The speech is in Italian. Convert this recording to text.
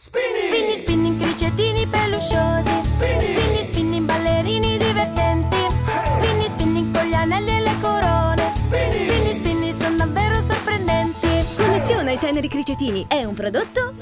Spinning, spinning, spinning cricetini pelusciosi Spinning, spinning, spinning ballerini divertenti. Eh. Hey. spinning con gli anelli e le corone. Spinning, spinning, spinning sono davvero sorprendenti. Colleziona i teneri cricetini. È un prodotto...